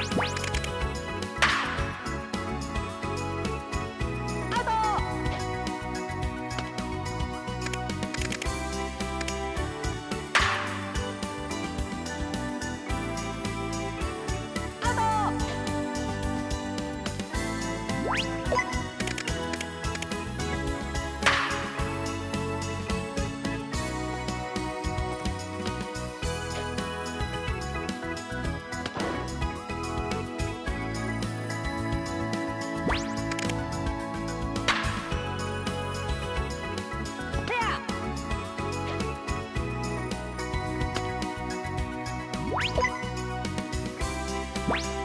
Música you